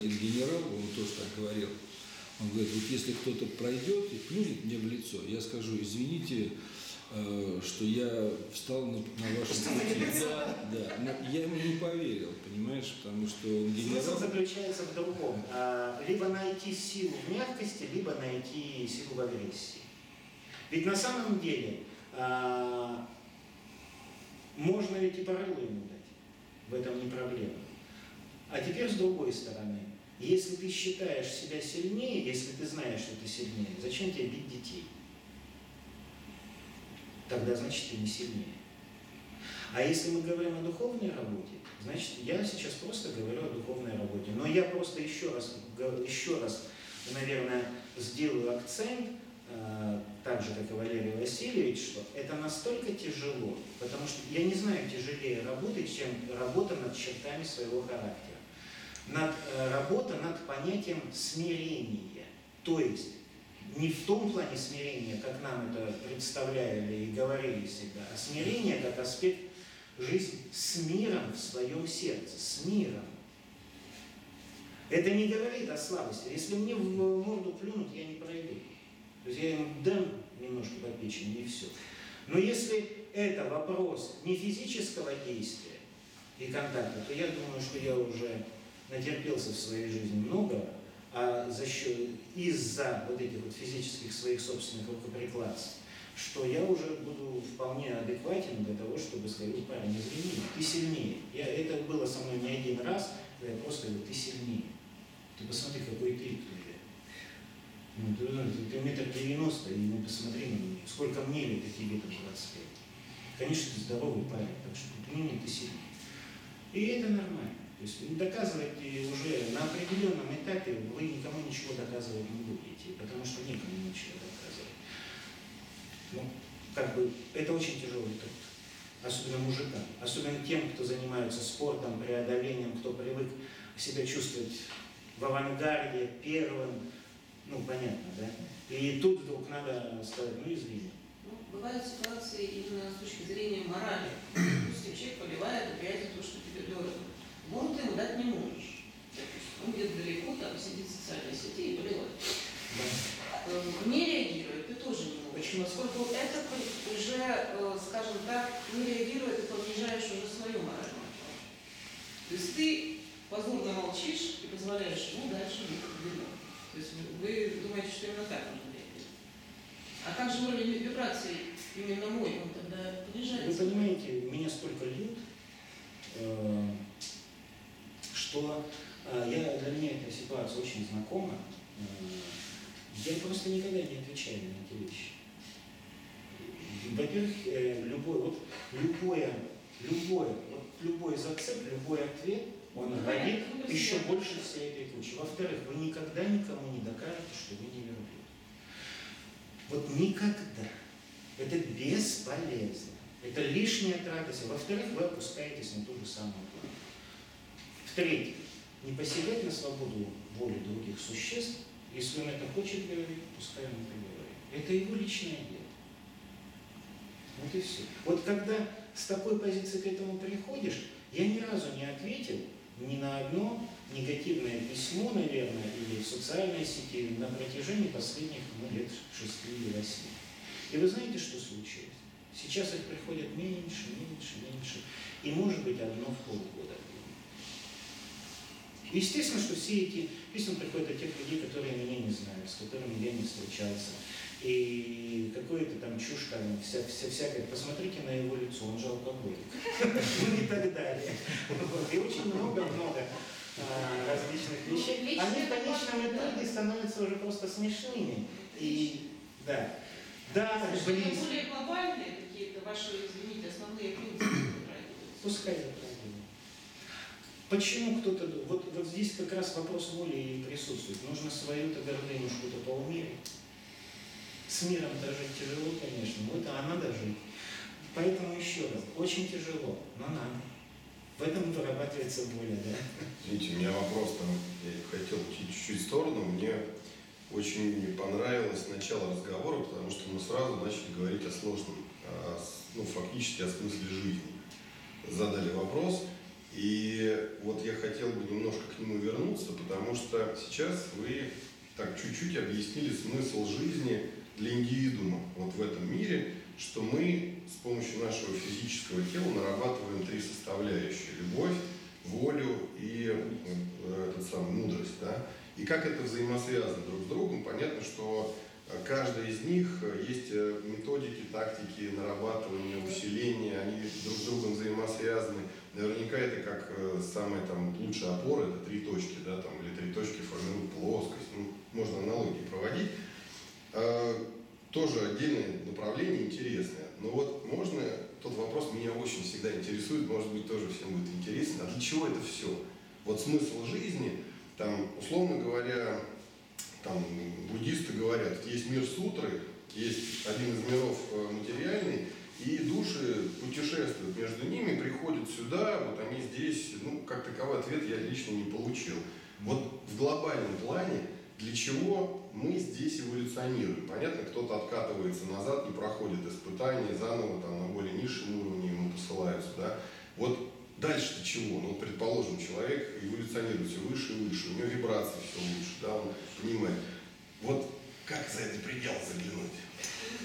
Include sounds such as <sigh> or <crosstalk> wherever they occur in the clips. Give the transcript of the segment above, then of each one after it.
Один генерал, он тоже так говорил, он говорит, вот если кто-то пройдет и плюнет мне в лицо, я скажу, извините, э, что я встал на, на вашем пути. Да, да. Но я ему не поверил, понимаешь, потому что он генерал. Смысл заключается в другом. А, Либо найти силу в мягкости, либо найти силу в агрессии. Ведь на самом деле а, можно ведь и по рылу ему дать. В этом не проблема. А теперь с другой стороны. Если ты считаешь себя сильнее, если ты знаешь, что ты сильнее, зачем тебе бить детей? Тогда значит ты не сильнее. А если мы говорим о духовной работе, значит я сейчас просто говорю о духовной работе. Но я просто еще раз, еще раз, наверное, сделаю акцент, э, так же, как и Валерий Васильевич, что это настолько тяжело, потому что я не знаю тяжелее работы, чем работа над чертами своего характера. Над, э, работа над понятием смирения. То есть не в том плане смирения, как нам это представляли и говорили всегда, а смирение как аспект жизни с миром в своем сердце, с миром. Это не говорит о слабости. Если мне в морду плюнут, я не пройду. То есть я им дам немножко по печени и все. Но если это вопрос не физического действия и контакта, то я думаю, что я уже натерпелся в своей жизни много, а за счет, из-за вот этих вот физических своих собственных рукоприкладств, что я уже буду вполне адекватен для того, чтобы сказать, «Ой, парень, извини, ты сильнее. Я, это было со мной не один раз, когда я просто говорю, ты сильнее. Ты посмотри, какой ты тебе. Ну, ты, ты, ты метр девяносто, и ну, посмотри на меня, сколько мне лет, а тебе там 25. Конечно, ты здоровый парень, так что ты не ты сильнее. И это нормально. То есть доказывать уже на определенном этапе вы никому ничего доказывать не будете, потому что никому ничего доказывать. Ну, как бы, это очень тяжелый труд. Особенно мужикам. Особенно тем, кто занимается спортом, преодолением, кто привык себя чувствовать в авангарде, первым. Ну, понятно, да? И тут вдруг надо сказать, ну, извини. Ну, бывают ситуации именно с точки зрения морали. Допустим, человек поливает опять то, что тебе дорого. Морду ты ему дать не можешь. Он где-то далеко там сидит в социальной сети и поливает. Э, Не реагирует, ты тоже не можешь. Почему? Поскольку это уже, э, скажем так, не реагирует, ты понижаешь уже свою моральную планку. То есть ты позорно молчишь и позволяешь ему дальше виновным. То есть вы, вы думаете, что именно так нужно реагировать. А как же уровень вибраций именно мой, он тогда Вы понижается? понимаете, у меня столько лет, э, что э, я, для меня эта ситуация очень знакома. Э, я просто никогда не отвечаю на эти вещи. Во-первых, э, любой, вот, любое, любое, вот, любой зацеп, любой ответ, он родит ну, еще больше всей этой кучи. Во-вторых, вы никогда никому не докажете, что вы не верблюд. Вот никогда. Это бесполезно. Это лишняя трата. Во-вторых, вы опускаетесь на ту же самую. В-третьих, не посягать на свободу воли других существ. Если он это хочет говорить, пускай он это говорит. Это его личное дело. Вот и все. Вот когда с такой позиции к этому приходишь, я ни разу не ответил ни на одно негативное письмо, наверное, или в социальной сети на протяжении последних ну, лет шести или восьми. И вы знаете, что случилось? Сейчас их приходит меньше, меньше, меньше. И может быть одно в полгода. Естественно, что все эти письма приходят от тех людей, которые меня не знают, с которыми я не встречался. И какое-то там чушь, там, вся, вся, всякое. Посмотрите на его лицо, он же алкоголик. <laughs> И так далее. И очень много-много а, различных вещей. Они в это конечном итоге становятся уже просто смешными. И да. Да, блин, более глобальные какие-то ваши, извините, основные принципы. Пускай затрагивают. Почему кто-то... Вот, вот здесь как раз вопрос воли и присутствует. Нужно свою-то гордынюшку-то поумерить. С миром-то тяжело, конечно, но это а надо жить. Поэтому еще раз, очень тяжело, но надо. В этом вырабатывается воля, да? Извините, у меня вопрос там, я хотел чуть-чуть в сторону. Мне очень не понравилось начало разговора, потому что мы сразу начали говорить о сложном, о ну, фактически о смысле жизни. Задали вопрос, И вот я хотел бы немножко к нему вернуться, потому что сейчас вы так чуть-чуть объяснили смысл жизни для индивидуума вот в этом мире, что мы с помощью нашего физического тела нарабатываем три составляющие – любовь, волю и э, этот самый, мудрость. Да? И как это взаимосвязано друг с другом, понятно, что каждая из них есть э, методики, тактики нарабатывания, усиления, они друг с другом взаимосвязаны. Наверняка это как самая там лучшая опора, это три точки, да, там, или три точки формируют плоскость, ну, можно аналогии проводить. Тоже отдельное направление интересное. Но вот можно, тот вопрос меня очень всегда интересует, может быть, тоже всем будет интересно. А для чего это все? Вот смысл жизни, там, условно говоря, там, буддисты говорят, есть мир сутры, есть один из миров э, материальный, и души путешествуют сюда, вот они здесь, ну, как таковой ответ я лично не получил. Вот в глобальном плане для чего мы здесь эволюционируем. Понятно, кто-то откатывается назад, не проходит испытания, заново там на более низшем уровне ему посылаются. Да? Вот дальше-то чего? Ну, предположим, человек эволюционирует все выше и выше, у него вибрации все лучше, да, он понимает. Вот как за этот предел заглянуть?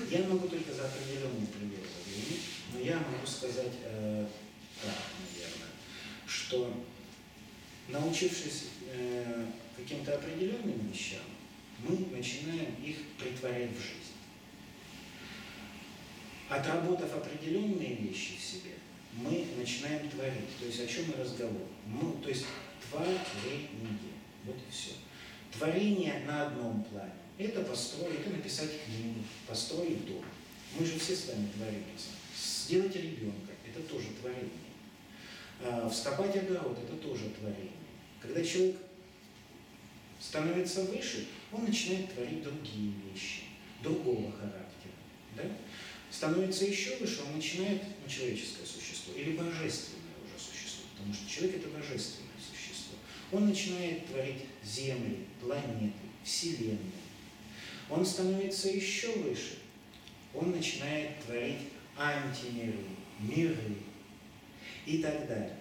Я могу только за определенный предел заглянуть, но я могу сказать э, так, наверное, что научившись э, каким-то определенным вещам, мы начинаем их притворять в жизнь. Отработав определенные вещи в себе, мы начинаем творить. То есть о чем мы разговор? Мы, то есть творение. Вот и все. Творение на одном плане. Это построить, это написать книгу, построить дом. Мы же все с вами творим. Сделать ребенка – это тоже творение. А, вскопать огород – это тоже творение. Когда человек становится выше, он начинает творить другие вещи, другого характера. Да? Становится еще выше, он начинает, ну, человеческое существо, или божественное уже существо, потому что человек это божественное существо. Он начинает творить земли, планеты, вселенную. Он становится еще выше, он начинает творить антимиры, миры и так далее.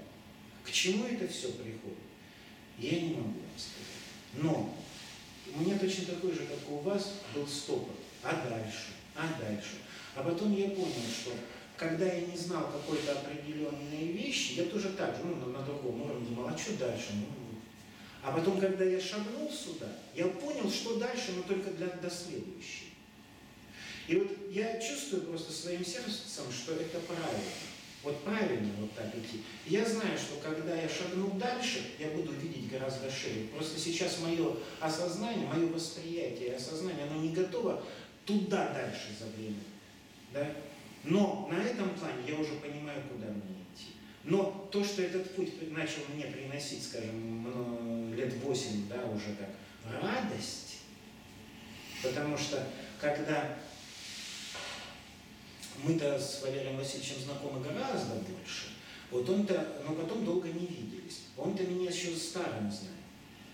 К чему это все приходит? Я не могу вам сказать. Но у меня точно такой же, как у вас, был стопор. А дальше? А дальше? А потом я понял, что когда я не знал какой-то определенные вещи, я тоже так же, ну, на другом уровне думал, а что дальше? Ну, а потом, когда я шагнул сюда, я понял, что дальше, но только для до следующей. И вот я чувствую просто своим сердцем, что это правильно. Вот правильно вот так идти. Я знаю, что когда я шагну дальше, я буду видеть гораздо шире. Просто сейчас мое осознание, мое восприятие осознание, оно не готово туда дальше заглянуть. Да? Но на этом плане я уже понимаю, куда мне идти. Но то, что этот путь начал мне приносить, скажем, лет восемь, да, уже как радость, потому что когда мы-то с Валерием Васильевичем знакомы гораздо больше. Вот он-то, но потом долго не виделись. Он-то меня еще старым знает.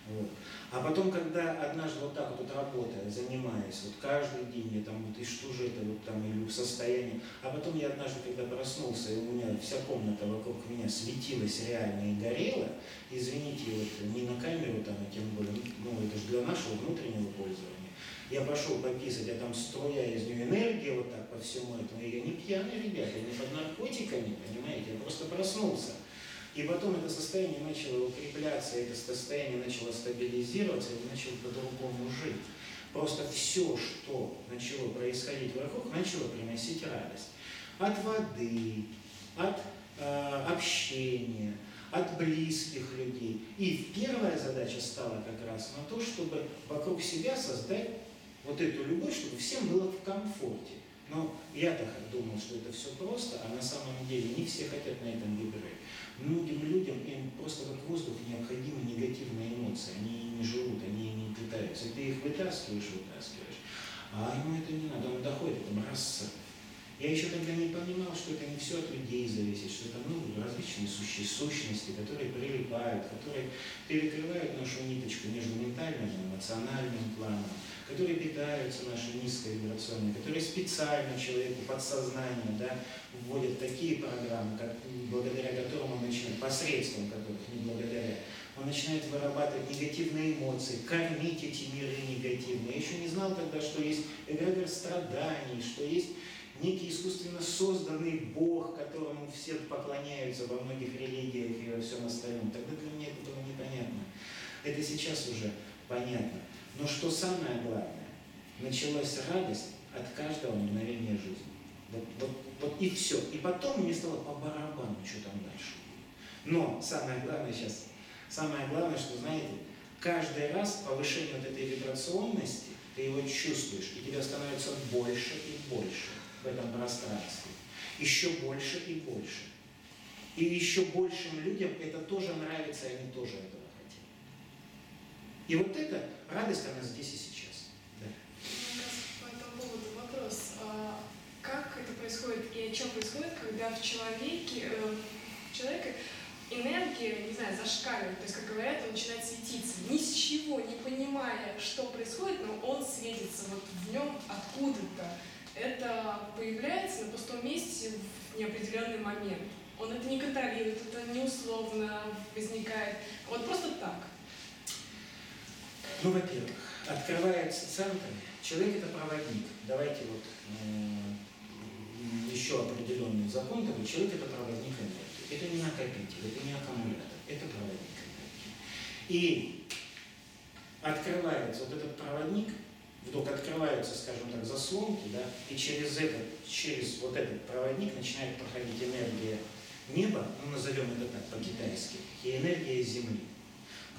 Вот. А потом, когда однажды вот так вот работая, занимаясь, вот каждый день я там вот и что же это вот там или в состоянии, а потом я однажды, когда проснулся, и у меня вся комната вокруг меня светилась реально и горела, извините, вот не на камеру там, а тем более, ну это же для нашего внутреннего пользования, я пошел пописать, а там струя из нее энергия вот так по всему этому. Я не пьяный, ребята, не под наркотиками, понимаете, я просто проснулся. И потом это состояние начало укрепляться, это состояние начало стабилизироваться, и начал по-другому жить. Просто все, что начало происходить вокруг, начало приносить радость. От воды, от э, общения, от близких людей. И первая задача стала как раз на то, чтобы вокруг себя создать вот эту любовь, чтобы всем было в комфорте. Но я так думал, что это все просто, а на самом деле не все хотят на этом вибрировать. Многим людям им просто как воздух необходимы негативные эмоции. Они не живут, они не питаются. Ты их вытаскиваешь, вытаскиваешь. А ему это не надо, он доходит, это бросает. Я еще тогда не понимал, что это не все от людей зависит, что это ну, различные суще, сущности, которые прилипают, которые перекрывают нашу ниточку между ментальным и эмоциональным планом, которые питаются нашей низкой вибрационной, которые специально человеку подсознание да, вводят такие программы, как, благодаря которым он начинает, посредством которых, не благодаря, он начинает вырабатывать негативные эмоции, кормить эти миры негативные. Я еще не знал тогда, что есть эгрегор страданий, что есть некий искусственно созданный Бог, которому все поклоняются во многих религиях и во всем остальном. Тогда для меня это было непонятно. Это сейчас уже понятно. Но что самое главное, началась радость от каждого мгновения жизни. Вот, вот, вот и все. И потом мне стало по барабану, что там дальше. Но самое главное сейчас, самое главное, что, знаете, каждый раз повышение вот этой вибрационности, ты его чувствуешь, и тебя становится больше и больше в этом пространстве. Еще больше и больше. И еще большим людям это тоже нравится, и они тоже этого хотят. И вот эта радость, она здесь и сейчас. Да. По этому поводу вопрос. А как это происходит и о чем происходит, когда в человеке, э, человека энергия, не знаю, зашкаливает, то есть, как говорят, он начинает светиться, ни с чего, не понимая, что происходит, но он светится вот в нем откуда-то это появляется на пустом месте в неопределенный момент. Он это не контролирует, это не условно возникает. Вот просто так. Ну, во-первых, открывается центр. Человек это проводник. Давайте вот еще определенный закон такой. Человек это проводник энергии. Это не накопитель, это не аккумулятор, это проводник энергии. И открывается вот этот проводник, вдруг открываются, скажем так, заслонки, да, и через этот, через вот этот проводник начинает проходить энергия неба, ну назовем это так по-китайски, и энергия Земли.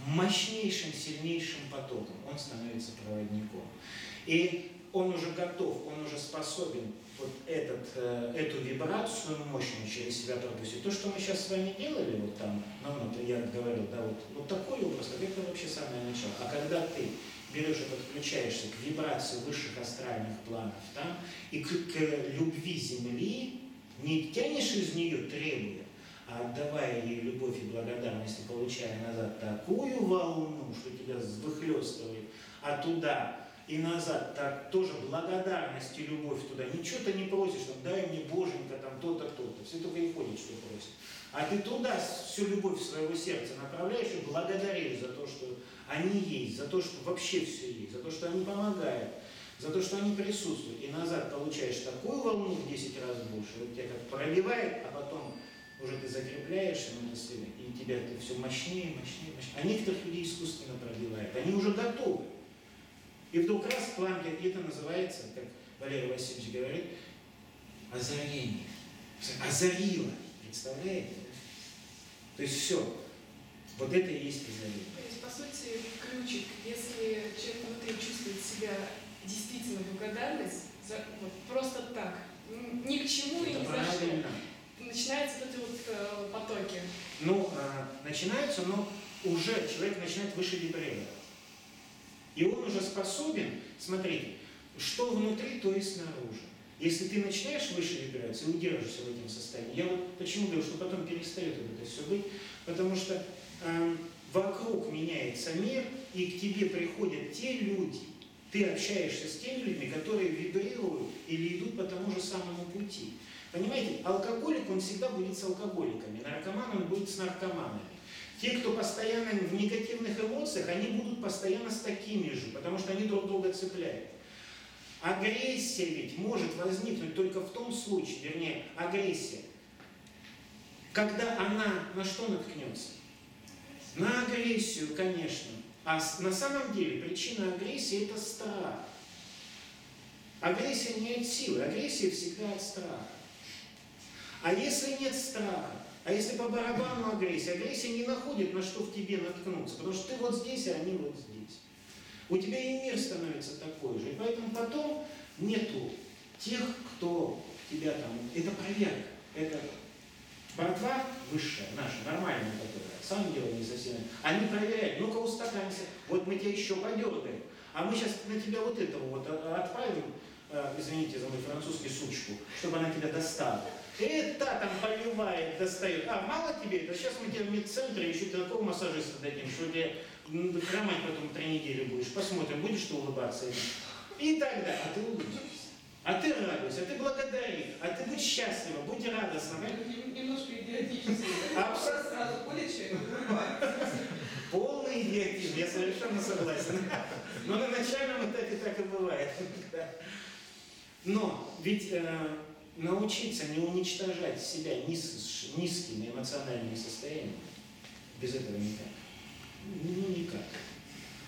Мощнейшим, сильнейшим потоком он становится проводником. И он уже готов, он уже способен вот этот, э, эту вибрацию мощную через себя пропустить. То, что мы сейчас с вами делали, вот там, ну, вот я говорил, да, вот, вот такой образ, это вообще самое начало. А когда ты берешь и подключаешься к вибрации высших астральных планов там, и к, к любви Земли, не тянешь из нее требуя, а отдавая ей любовь и благодарность, и получая назад такую волну, что тебя выхлестывает, а туда и назад так тоже благодарность и любовь туда. Ничего ты не просишь, там, дай мне Боженька, там то-то, то-то. Все только и ходят, что просят. А ты туда всю любовь своего сердца направляешь и благодаришь за то, что они есть, за то, что вообще все есть, за то, что они помогают, за то, что они присутствуют. И назад получаешь такую волну в 10 раз больше, вот тебя как пробивает, а потом уже ты закрепляешься на мысли, и тебя это все мощнее, мощнее, мощнее. А некоторых людей искусственно пробивает. Они уже готовы. И вдруг раз планки, это называется, как Валерий Васильевич говорит, озарение. Озарило. Представляете? То есть все. Вот это и есть озарение по сути, ключик, если человек внутри чувствует себя действительно благодарность, за, вот, просто так, ни к чему Это и ни за что, начинаются вот эти вот э, потоки. Ну, э, начинаются, но уже человек начинает выше вибрировать. И он уже способен, смотрите, что внутри, то и снаружи. Если ты начинаешь выше вибрировать и удержишься в этом состоянии, я вот почему говорю, что потом перестает это все быть, потому что э, вокруг меняется мир, и к тебе приходят те люди, ты общаешься с теми людьми, которые вибрируют или идут по тому же самому пути. Понимаете, алкоголик, он всегда будет с алкоголиками, наркоман, он будет с наркоманами. Те, кто постоянно в негативных эмоциях, они будут постоянно с такими же, потому что они друг друга цепляют. Агрессия ведь может возникнуть только в том случае, вернее, агрессия, когда она на что наткнется? На агрессию, конечно. А на самом деле причина агрессии – это страх. Агрессия не от силы, агрессия всегда от страха. А если нет страха, а если по барабану агрессия, агрессия не находит, на что в тебе наткнуться, потому что ты вот здесь, а они вот здесь. У тебя и мир становится такой же. И поэтому потом нету тех, кто тебя там... Это проверка. Это братва высшая, наша, нормальная, которая сам дело не совсем. Они проверяют, ну-ка устаканься, вот мы тебя еще подергаем, а мы сейчас на тебя вот этого вот а, отправим, э, извините за мой французский сучку, чтобы она тебя достала. Это там поливает, достает. А, мало тебе это? Сейчас мы тебе в медцентре еще такого массажиста дадим, что тебе хромать потом три недели будешь. Посмотрим, будешь ты улыбаться или. И тогда, а ты улыбайся. А ты радуйся, а ты благодари, а ты будь счастлива, будь радостна. Нем- Немножко идиотически. А Вопрос сразу улыбается. Полный идиотизм, я совершенно согласен. Но на начальном этапе так и бывает. Но ведь э, научиться не уничтожать себя низ- низкими эмоциональными состояниями, без этого никак. Ну, никак.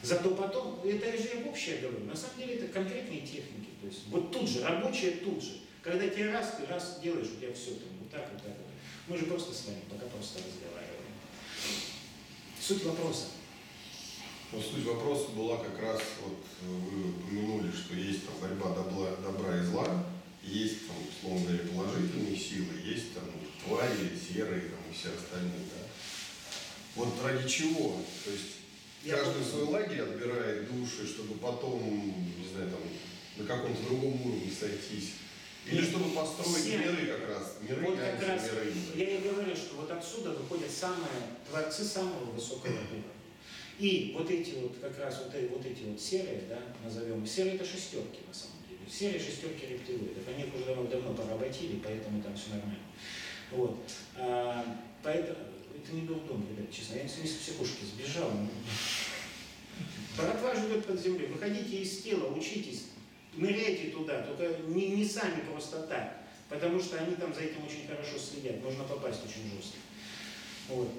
Зато потом, это же я общее говорю, на самом деле это конкретные техники. То есть вот тут же, рабочие тут же. Когда тебе раз, ты раз делаешь, у тебя все там вот так, вот так. Вот. Мы же просто с вами пока просто разговариваем. Суть вопроса. Но суть вопроса была как раз, вот э, вы упомянули, что есть там борьба добра, добра и зла, есть там, условно говоря, положительные силы, есть там твари, серые там, и все остальные, да. Вот ради чего? То есть Я каждый понял. свой лагерь отбирает души, чтобы потом, не знаю, там, на каком-то другом уровне сойтись. Или Нет, чтобы построить все- миры как раз, миры, Вот как раз антимиры. я и говорю, что вот отсюда выходят самые творцы самого высокого уровня. И вот эти вот, как раз вот, эти- вот эти вот серые, да, назовем, серые это шестерки на самом деле. Серые шестерки рептилоидов. Они их уже давно, давно поработили, поэтому там все нормально. Вот. А, поэтому это не дурдом, ребят, честно. Я сегодня из психушки сбежал. Братва живет под землей. Выходите из тела, учитесь, ныряйте туда, только не, не сами просто так. Потому что они там за этим очень хорошо следят. Можно попасть очень жестко. Вот.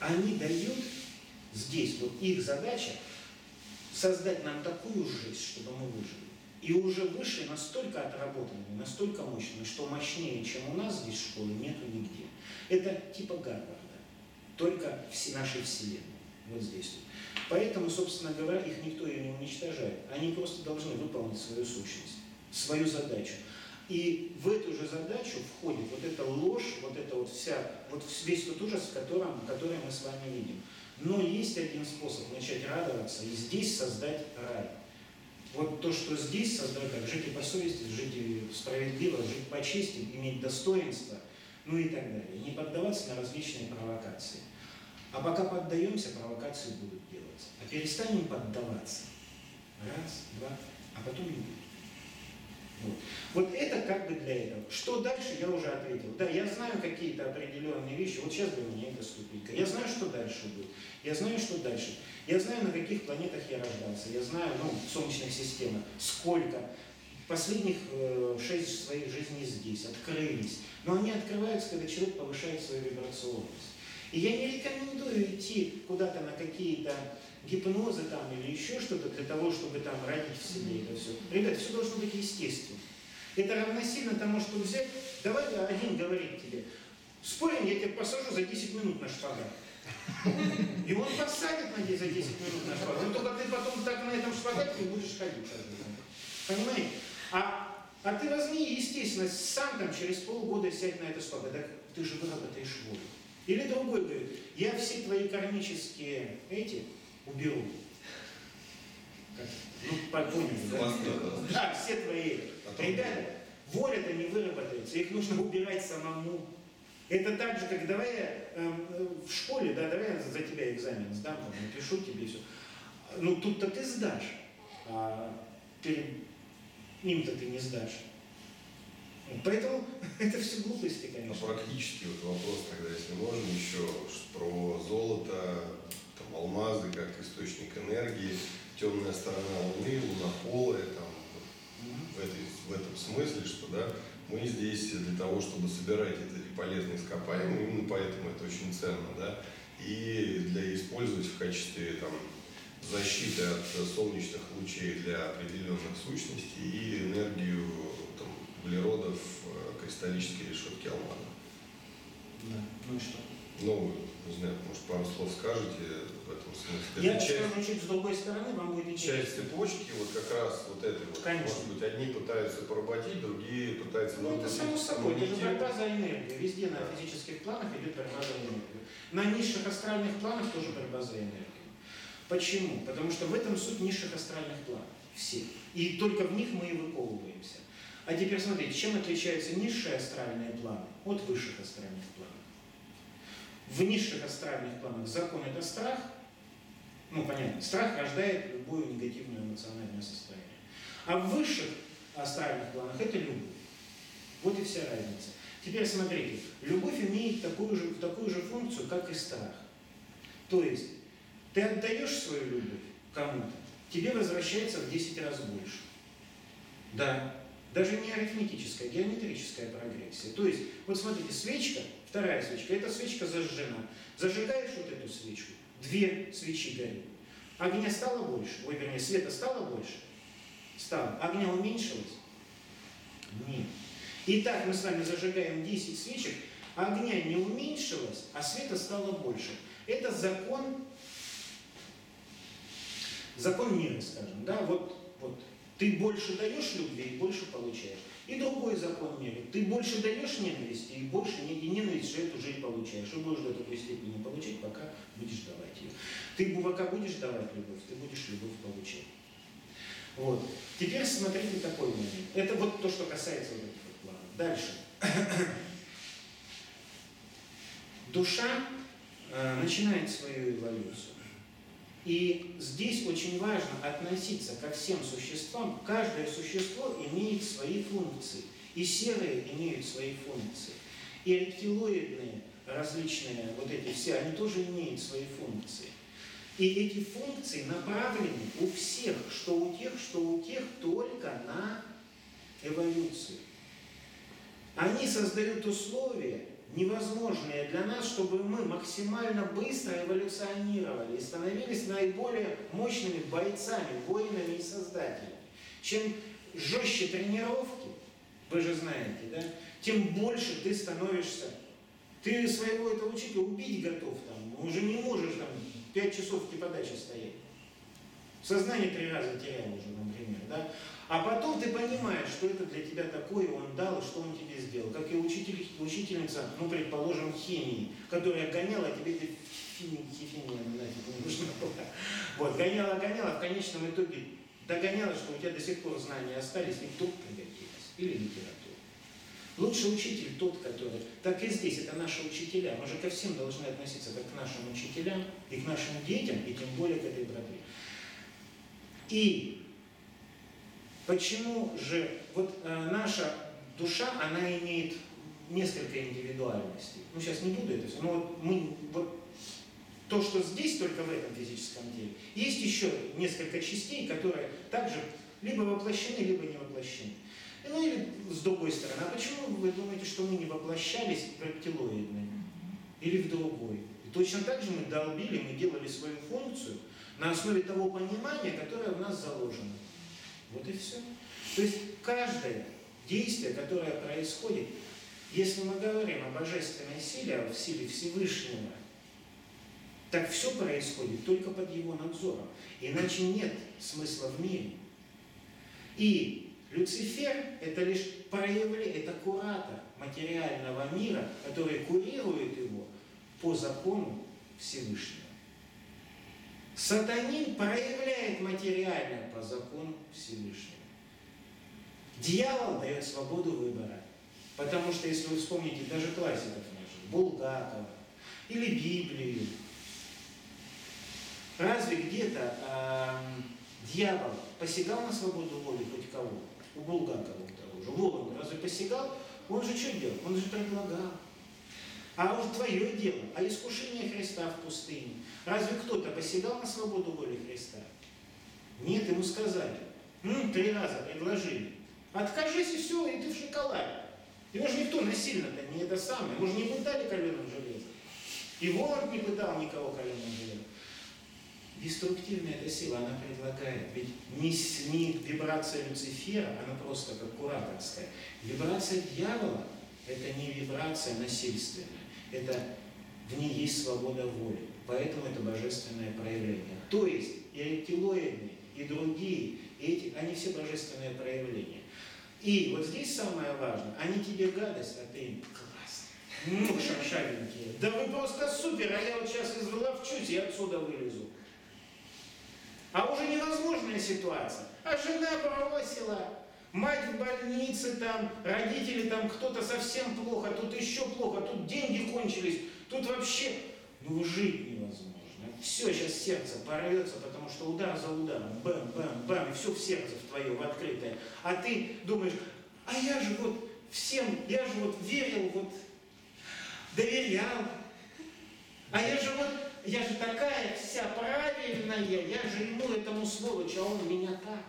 Они дают здесь, вот их задача создать нам такую жизнь, чтобы мы выжили. И уже выше настолько отработанными, настолько мощными, что мощнее, чем у нас здесь в школе, нету нигде. Это типа Гарварда, только в нашей Вселенной, вот. Поэтому, собственно говоря, их никто и не уничтожает. Они просто должны выполнить свою сущность, свою задачу. И в эту же задачу входит вот эта ложь, вот эта вот вся, вот весь тот ужас, которым, который мы с вами видим. Но есть один способ начать радоваться и здесь создать рай. Вот то, что здесь создать, как жить и по совести, жить и справедливо, жить по чести, иметь достоинство, ну и так далее. Не поддаваться на различные провокации. А пока поддаемся, провокации будут делаться. А перестанем поддаваться. Раз, два, а потом не будет. Вот. вот это как бы для этого. Что дальше, я уже ответил. Да, я знаю какие-то определенные вещи. Вот сейчас для меня это ступенька. Я знаю, что дальше будет. Я знаю, что дальше. Я знаю, на каких планетах я рождался. Я знаю, ну, в солнечных системах, сколько. Последних э, шесть своих жизней здесь открылись. Но они открываются, когда человек повышает свою вибрационность. И я не рекомендую идти куда-то на какие-то гипнозы там или еще что-то для того, чтобы там родить в себе это все. Ребята, все должно быть естественно. Это равносильно тому, что взять, давай один говорит тебе, спорим, я тебя посажу за 10 минут на шпагат. И он посадит на 10 за 10 минут на шпагат. Но только ты потом так на этом шпагате будешь ходить. Понимаете? А, а ты возьми, естественно, сам там через полгода сядь на эту шпагат. Так ты же выработаешь волю. Или другой говорит, я все твои кармические эти уберу. Как? Ну, по- поняли, да? Да, все твои. Ребята, воля-то не выработается, их нужно убирать самому. Это так же, как давай я э, в школе, да, давай я за тебя экзамен сдам, там, напишу тебе все. Ну, тут-то ты сдашь, а перед им-то ты не сдашь. Поэтому <laughs> это все глупости, А конечно. практически вот вопрос тогда, если можно, еще про золото, там, алмазы как источник энергии, темная сторона Луны, лунополая, там, в, этой, в этом смысле, что да, мы здесь для того, чтобы собирать эти полезные ископаемые, именно поэтому это очень ценно, да, и для использовать в качестве там, защиты от солнечных лучей для определенных сущностей и энергию там, углеродов э, кристаллической решетки алмаза. Да. Ну и что? Ну, не знаю, может, пару слов скажете в этом смысле. Я Это часть, скажу чуть с другой стороны, вам будет интересно. часть цепочки, вот как раз вот этой вот. Конечно. Может быть, одни пытаются поработить, другие пытаются Ну, это само собой, это же борьба за энергию. Везде на физических планах идет борьба за энергию. На низших астральных планах тоже борьба за энергию. Почему? Потому что в этом суть низших астральных планов. Все. И только в них мы и выковываемся. А теперь смотрите, чем отличаются низшие астральные планы от высших астральных планов? В низших астральных планах закон – это страх. Ну, понятно, страх рождает любое негативное эмоциональное состояние. А в высших астральных планах это любовь. Вот и вся разница. Теперь смотрите, любовь имеет такую же, такую же функцию, как и страх. То есть, ты отдаешь свою любовь кому-то, тебе возвращается в 10 раз больше. Да, даже не арифметическая, а геометрическая прогрессия. То есть, вот смотрите, свечка, вторая свечка, эта свечка зажжена. Зажигаешь вот эту свечку, две свечи горят. Огня стало больше, ой, вернее, света стало больше? Стало. Огня уменьшилось? Нет. Итак, мы с вами зажигаем 10 свечек, огня не уменьшилось, а света стало больше. Это закон, закон мира, скажем, да, вот, вот. Ты больше даешь любви и больше получаешь. И другой закон мира. Ты больше даешь ненависти и больше и ненависть же эту и получаешь. И будешь до такой степени получить, пока будешь давать ее. Ты пока будешь давать любовь, ты будешь любовь получать. Вот. Теперь смотрите такой момент. Это вот то, что касается вот этих вот планов. Дальше. <clears throat> Душа э, начинает свою эволюцию. И здесь очень важно относиться ко всем существам. Каждое существо имеет свои функции. И серые имеют свои функции. И рептилоидные различные, вот эти все, они тоже имеют свои функции. И эти функции направлены у всех, что у тех, что у тех, только на эволюцию. Они создают условия, невозможные для нас, чтобы мы максимально быстро эволюционировали и становились наиболее мощными бойцами, воинами и создателями. Чем жестче тренировки, вы же знаете, да, тем больше ты становишься. Ты своего этого учителя убить готов там, уже не можешь там пять часов в подаче стоять. Сознание три раза терял уже, например, да? А потом ты понимаешь, что это для тебя такое он дал, что он тебе сделал. Как и учитель, учительница, ну, предположим, химии, которая гоняла, тебе ты химия, химия нафиг не нужна была. Вот, гоняла, гоняла, в конечном итоге догоняла, что у тебя до сих пор знания остались, и тут пригодилось. Или литература. Лучший учитель тот, который... Так и здесь, это наши учителя. Мы же ко всем должны относиться как к нашим учителям и к нашим детям, и тем более к этой братве. И Почему же вот э, наша душа, она имеет несколько индивидуальностей. Ну, сейчас не буду это все, но вот мы, вот то, что здесь, только в этом физическом теле, есть еще несколько частей, которые также либо воплощены, либо не воплощены. Ну или с другой стороны, а почему вы думаете, что мы не воплощались в рептилоидной? Или в другой? И точно так же мы долбили, мы делали свою функцию на основе того понимания, которое в нас заложено. Вот и все. То есть каждое действие, которое происходит, если мы говорим о божественной силе, о силе Всевышнего, так все происходит только под его надзором. Иначе нет смысла в мире. И Люцифер – это лишь проявление, это куратор материального мира, который курирует его по закону Всевышнего. Сатанин проявляет материальное по закону Всевышнего. Дьявол дает свободу выбора. Потому что, если вы вспомните даже классиков наших, Булгакова или Библию, разве где-то э, дьявол посягал на свободу воли хоть кого? У Булгакова того же. Волан разве посягал? Он же что делал? Он же предлагал. А уж твое дело, а искушение Христа в пустыне. Разве кто-то посягал на свободу воли Христа? Нет, ему сказали. Ну, три раза предложили. Откажись и все, и ты в шоколаде. Его же никто насильно-то не это самое. Его же не пытали каленым железом. И Воланд не пытал никого каленым железом. Деструктивная эта сила, она предлагает. Ведь не, не вибрация Люцифера, она просто как кураторская. Вибрация дьявола – это не вибрация насильственная. Это в ней есть свобода воли. Поэтому это божественное проявление. То есть и рептилоидные, и другие, и эти, они все божественные проявления. И вот здесь самое важное, они тебе гадость, а ты им класс. Ну, шаршавенькие. Да вы просто супер, а я вот сейчас изловчусь и отсюда вылезу. А уже невозможная ситуация. А жена бросила, мать в больнице, там, родители там, кто-то совсем плохо, тут еще плохо, тут деньги кончились, Тут вообще, ну, жить невозможно. Все, сейчас сердце порвется, потому что удар за ударом, бэм, бэм, бэм, и все в сердце в твое, в открытое. А ты думаешь, а я же вот всем, я же вот верил, вот доверял. А я же вот, я же такая вся правильная, я же ему этому сволочь, а он меня так.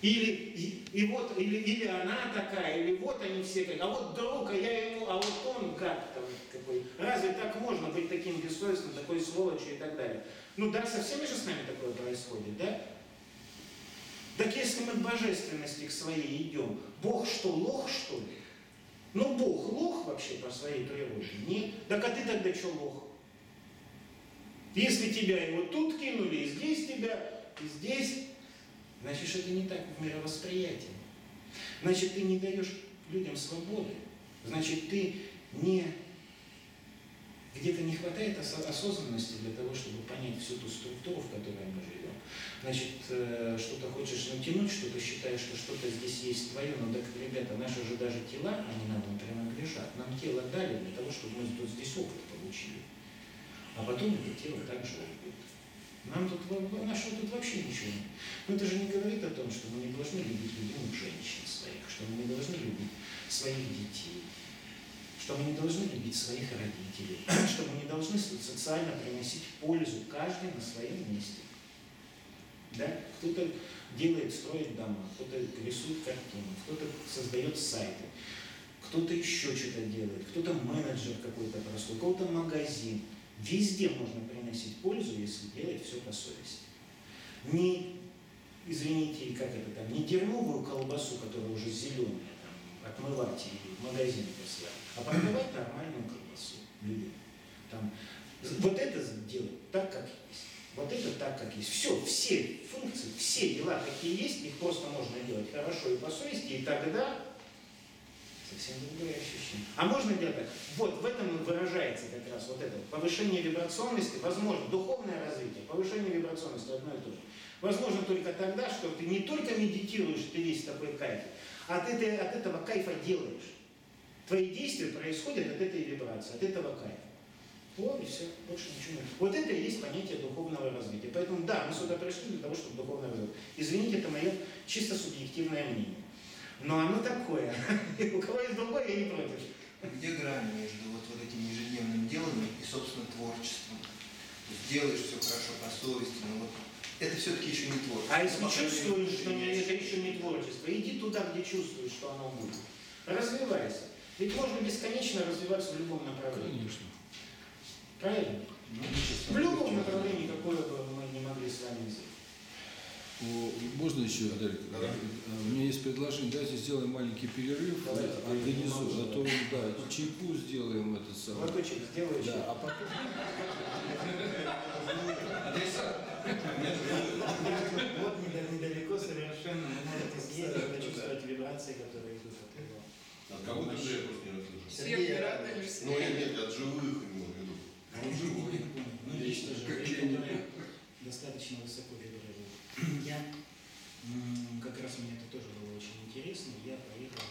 Или, и, и вот, или, или она такая, или вот они все, как, а вот друг, а я ему, а вот он как там какой. Разве так можно быть таким бессовестным, такой сволочью и так далее? Ну да, со всеми же с нами такое происходит, да? Так если мы к божественности к своей идем, Бог что, лох что ли? Ну Бог лох вообще по своей природе? Нет. Так а ты тогда что лох? Если тебя его тут кинули, и здесь тебя, и здесь, значит, что-то не так в мировосприятии. Значит, ты не даешь людям свободы. Значит, ты не где-то не хватает ос- осознанности для того, чтобы понять всю ту структуру, в которой мы живем. Значит, э, что-то хочешь натянуть, что-то считаешь, что что-то здесь есть твое, но так, ребята, наши же даже тела, они нам не принадлежат. Нам тело дали для того, чтобы мы тут здесь опыт получили. А потом это тело также уйдет. Нам тут, нашего тут вообще ничего нет. Но это же не говорит о том, что мы не должны любить любимых женщин своих, что мы не должны любить своих детей, что мы не должны любить своих родителей, <clears throat> что мы не должны со- социально приносить пользу каждый на своем месте. Да? Кто-то делает, строит дома, кто-то рисует картины, кто-то создает сайты, кто-то еще что-то делает, кто-то менеджер какой-то простой, у кого-то магазин. Везде можно приносить пользу, если делать все по совести. Не, извините, как это там, не дерьмовую колбасу, которая уже зеленая, там, отмывать и в магазин послать, а продавать нормальную колбасу людям. Там, вот это делать так, как есть. Вот это так, как есть. Все, все функции, все дела, какие есть, их просто можно делать хорошо и по совести, и тогда совсем другое ощущение. А можно так? Вот в этом и выражается как раз вот это повышение вибрационности, возможно, духовное развитие, повышение вибрационности одно и то же. Возможно только тогда, что ты не только медитируешь, ты весь такой кайф, а ты, ты от этого кайфа делаешь. Твои действия происходят от этой вибрации, от этого кайфа. Вот и все, больше ничего нет. Вот это и есть понятие духовного развития. Поэтому да, мы сюда пришли для того, чтобы духовно развивать. Извините, это мое чисто субъективное мнение. Но оно такое. <laughs> У кого есть другое, я не против. Где грань между вот, вот этим ежедневным деланием и, собственно, творчеством? То есть делаешь все хорошо по совести, но вот это все-таки еще не творчество. А если Ну, чувствуешь, что это еще не творчество, иди туда, где чувствуешь, что оно будет. Развивайся. Ведь можно бесконечно развиваться в любом направлении. Конечно. Правильно? В любом направлении, какое бы мы не могли с вами взять. О, Можно еще, Адель? Да-да. У меня есть предложение, давайте сделаем маленький перерыв, Давайте организуем, а то, да, чайку сделаем этот самый. Лоточек сделаешь. Да, а потом... Вот недалеко совершенно вы можете съездить, почувствовать вибрации, которые идут от него. От кого ты уже я просто не расслышал. Сергей Радович. Ну, нет, нет, от живых имел в виду. Ну, живой. Ну, я не которые достаточно высоко. <clears throat> Я, как раз мне это тоже было очень интересно, я поехал,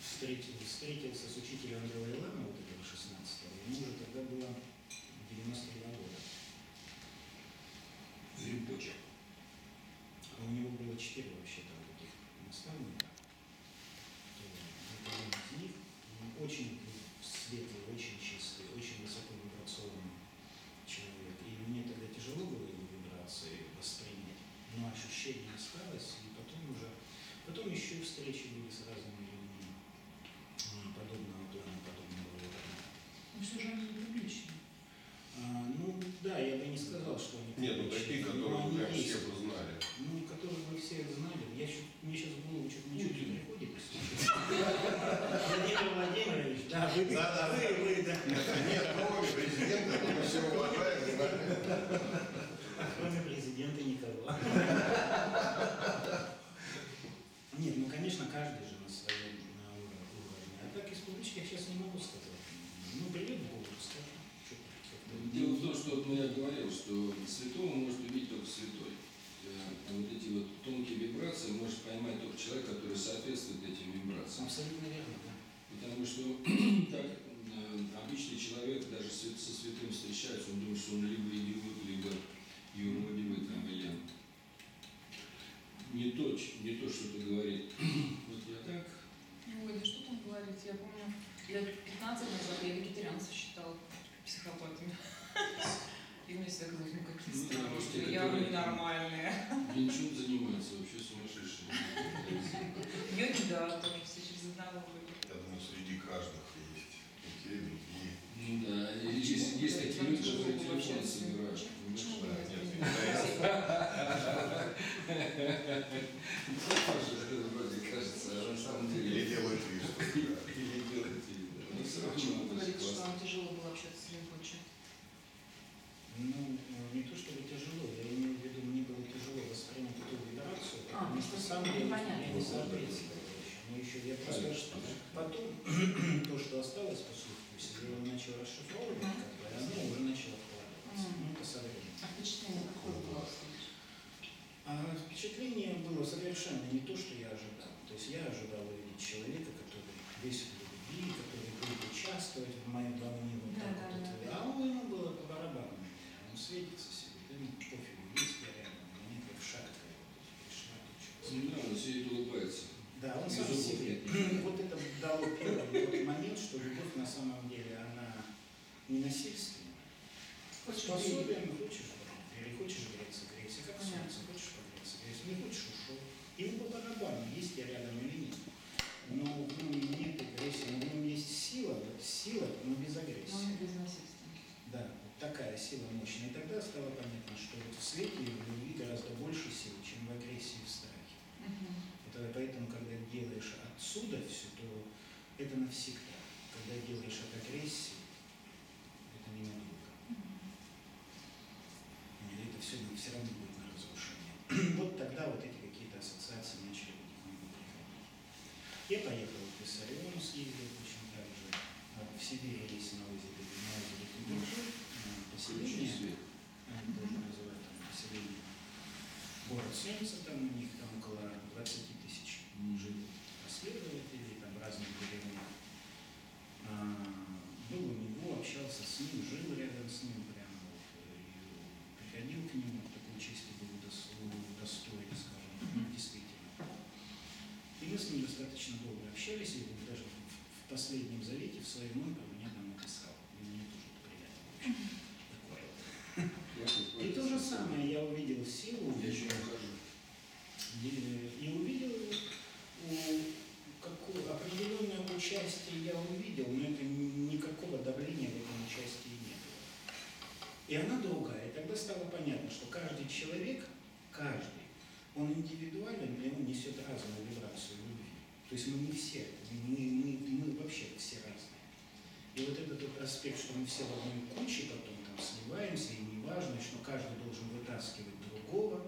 встретил- встретился с учителем Далай-Ламы, вот этого 16-го, ему уже тогда было 92 года. Рябочий. А у него было четыре вообще там таких наставника. То вот один из них он очень светлый, очень чистый, очень высоковибрационный человек. И мне тогда тяжело было его вибрации воспринять, но ощущение осталось, и потом уже, потом еще встречи были с разными людьми м, подобного плана, подобного уровня. Ну что же они публичные? А, ну да, я бы не сказал, что они Нет, ну такие, публичные, но которые они прям есть. все бы знали. Ну, которых вы все знали. Я чё- мне сейчас в голову что-то ничего не приходит. если честно. Владимир Владимирович, да, вы, Да, да, вы, вы, да. Нет, кроме президента, мы все уважаем, знали. Кроме президента никого. Нет, ну, конечно, каждый же на своем на ура- уровне. А так из публички я сейчас не могу сказать. Ну, придет в голову, скажу. Чё как-то. Дело в том, что вот, ну, я говорил, что святого может увидеть только святой. Э, А вот эти вот тонкие вибрации может поймать только человек, который соответствует этим вибрациям. Абсолютно верно, да. потому что <clears throat> так э, обычный человек даже со святым встречается, он думает, что он либо идиот, либо юродивый там или не то, не то, что ты говорит. <clears throat> Вот я так, Ой, да что там говорить? Я помню, лет 15 назад я вегетарианцев считала психопатами. <laughs> И мне всегда казалось, ну какие Ну, это явно говорит. ненормальные. Винчун занимается вообще сумасшедшим. Йоги, да, тоже все через одного были. Я думаю, среди каждых есть и другие. Ну да, и есть, есть такие люди, которые телефоны собирают. Почему вы Тоже вроде кажется, а на самом Или деле... делают вид, что. Или делать вид, да. Но все Почему равно вы что вам тяжело было общаться с Римпочи? Ну, не то чтобы тяжело, я имею в виду, мне было тяжело воспринять эту вибрацию, А, потому что просто сам я, я не соответствую. Но еще я просто Конечно. потом <clears throat> то, что осталось по сути, я его начал расшифровывать, как бы, оно уже начало вкладываться. Мгм. Ну, это со временем. А впечатление какое было? А впечатление было совершенно не то, что я ожидал. То есть я ожидал увидеть человека, который весь в любви, который будет участвовать в моем волне вот Да, так да, вот. да. А он ему было по барабану. Он светится себе, да ему пофигу, есть я рядом, мне как в шаг пришла да, он сидит улыбается. Да, он И сам себе. Вот это дало первый тот момент, что любовь на самом деле, она не насильственная. Хочешь Способен, хочешь, или хочешь греться, грейся, как солнце, хочешь погреться, грейся, не хочешь, ушел. Ему по барабану, есть я рядом или нет. Но в нем нет агрессии, но в нем есть сила, сила, но без агрессии. без. Такая сила мощная. И тогда стало понятно, что вот в свете и в любви гораздо больше силы, чем в агрессии и в страхе. Мгм. Это поэтому, когда делаешь отсюда все, то это навсегда. Когда делаешь от агрессии, это ненадолго. И это все, все равно будет на разрушение. <clears throat> вот тогда вот эти какие-то ассоциации начали потихоньку приходить. Я поехал в Писарион, съездил точно так же. А в Сибири есть на озере, на озере Кудряшов, Включи поселение. свет. Они тоже называют там поселение. Город Солнца, там у них там около 20 тысяч живут последователей, там разных деревень. А, был у него, общался с ним, жил рядом с ним прямо вот, и приходил к нему, такой чести был дос- достоин, скажем, ну, действительно. И мы с ним достаточно долго общались, и даже в в последнем завете, в своем он про меня там написал. И мне тоже приятно. в общем. Такое вот. И то же самое, я увидел силу, Я еще не ухожу. и, и увидел у, какое, определенное участие я увидел, но это ни- никакого давления в этом участии не было. И она другая. И тогда стало понятно, что каждый человек, каждый, он индивидуален, и он несет разную вибрацию любви. То есть мы не все, мы, мы, мы вообще все разные. И вот этот вот аспект, что мы все в одной куче потом там сливаемся, и неважно, что каждый должен вытаскивать другого,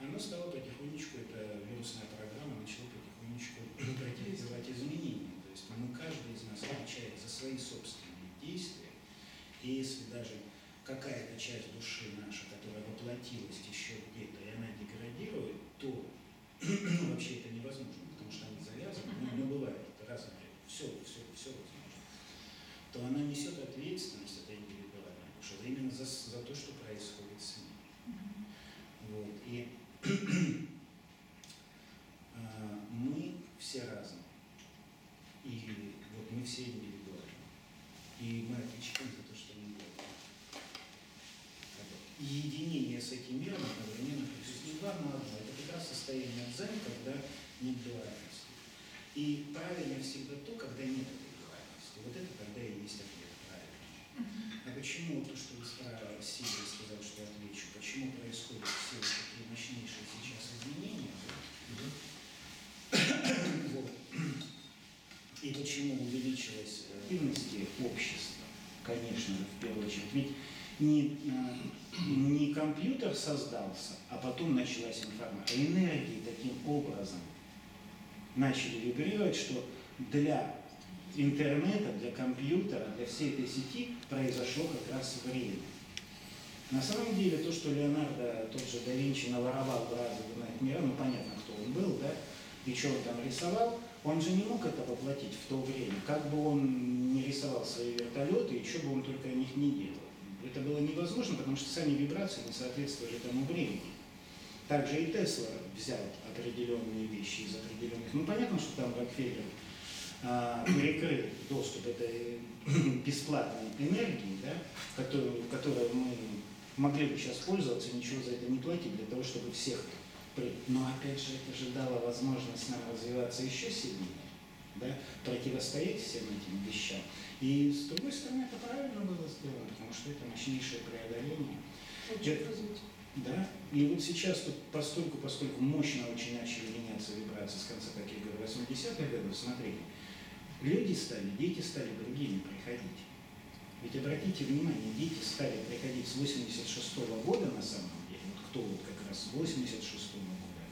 оно стало потихонечку, эта вирусная программа начала потихонечку претерпевать изменения. То есть мы, каждый из нас отвечает за свои собственные действия. И если даже какая-то часть души наша, которая воплотилась еще где-то, и она деградирует, то ну, вообще это невозможно, потому что они завязаны, ну, но бывает разные, все, все, все возможно, то она несет ответственность, это индивидуальная душа, именно за, за то, что происходит с ней. Вот. И <clears throat> а, мы все разные. И вот мы все индивидуальны. И мы отвечаем за то, что мы делаем. И единение с этим миром одновременно присутствует. Главное одно, как раз состояние дзен, когда нет дуальности. И правильно всегда то, когда нет этой дуальности. Вот это тогда и есть ответ правильный. А почему то, что вы справа Сильвия сказал, что я отвечу, почему происходят все вот такие мощнейшие сейчас изменения? Вот. И почему увеличилась э, активности общества, конечно же, в первую очередь. Ведь не, э, не компьютер создался, а потом началась информация. Энергии таким образом начали вибрировать, что для интернета, для компьютера, для всей этой сети произошло как раз время. На самом деле, то, что Леонардо, тот же да Винчи наворовал в разных мира, ну понятно, кто он был, да, и что он там рисовал, Он же не мог это воплотить в то время, как бы он не рисовал свои вертолеты и что бы он только о них не делал. Это было невозможно, потому что сами вибрации не соответствовали тому времени. Также и Тесла взял определенные вещи из определенных. Ну, понятно, что там Рокфеллер а, перекрыл доступ этой <coughs> бесплатной энергии, да, которую, которую мы могли бы сейчас пользоваться, ничего за это не платить, для того, чтобы всех... Но опять же, это же дало возможность нам развиваться еще сильнее, да, противостоять всем этим вещам. И с другой стороны, это правильно было сделано, потому что это мощнейшее преодоление. Развитие. Да? И вот сейчас, тут постольку, поскольку мощно очень начали меняться вибрации с конца, как я говорю, 80-х годов, смотрите, люди стали, дети стали другими приходить. Ведь обратите внимание, дети стали приходить с 86 года на самом деле, вот кто вот как раз с 86 года.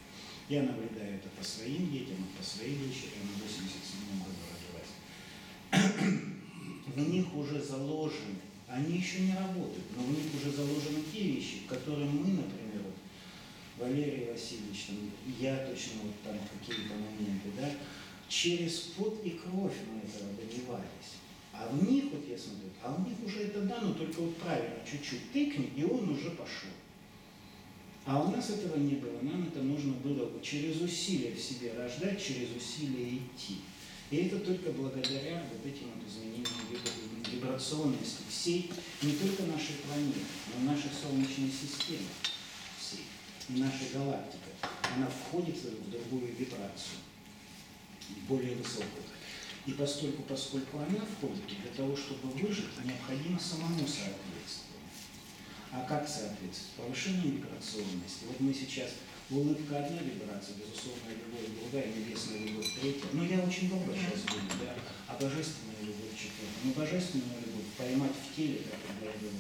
Я наблюдаю это по своим детям, по своей дочери, она в 87 В них уже заложены, они еще не работают, но в них уже заложены те вещи, которые мы, например, вот, Валерий Васильевич, там, я точно вот там какие-то моменты, да, через пот и кровь мы этого добивались. А в них, вот я смотрю, а у них уже это дано, только вот правильно, чуть-чуть тыкни, и он уже пошел. А у нас этого не было, нам это нужно было через усилия в себе рождать, через усилия идти. И это только благодаря вот этим вот изменениям вибра- вибрационности всей, не только нашей планеты, но нашей Солнечной системы всей, и нашей галактики. Она входит в другую вибрацию, более высокую. И постольку, поскольку она входит, для того, чтобы выжить, необходимо самому соответствовать. А как соответствовать? Повышение вибрационности. Вот мы сейчас, улыбка одна вибрация, безусловно, любовь другая, небесная любовь третья. Но я очень долго сейчас буду, да, а божественная любовь четвертая. Но божественную любовь поймать в теле, как я говорю,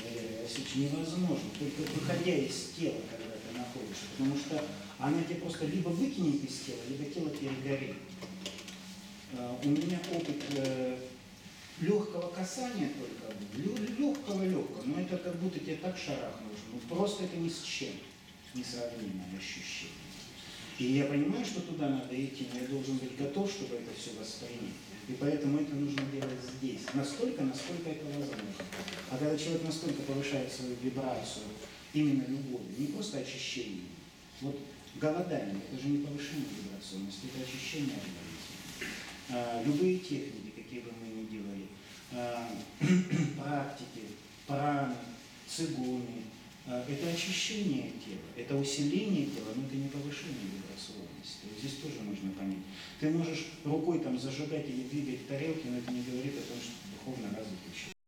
Валерий Васильевич, невозможно, только выходя из тела, когда ты находишься, потому что она тебе просто либо выкинет из тела, либо тело перегорит. Э, У меня опыт легкого касания только, легкого легкого, но это как будто тебе так шарах нужно, ну просто это ни с чем несравнимое ощущение. И я понимаю, что туда надо идти, но я должен быть готов, чтобы это все воспринять. И поэтому это нужно делать здесь, настолько, насколько это возможно. А когда человек настолько повышает свою вибрацию, именно любовью, не просто очищение. Вот голодание, это же не повышение вибрационности, это очищение организма. А, любые техники, какие бы мы ни делали, а, <clears throat> практики, праны, цигуны, а, это очищение тела, это усиление тела, но это не повышение вибрационности. Вот здесь тоже нужно понять. Ты можешь рукой там зажигать или двигать тарелки, но это не говорит о том, что духовно развитый человек.